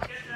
Yeah.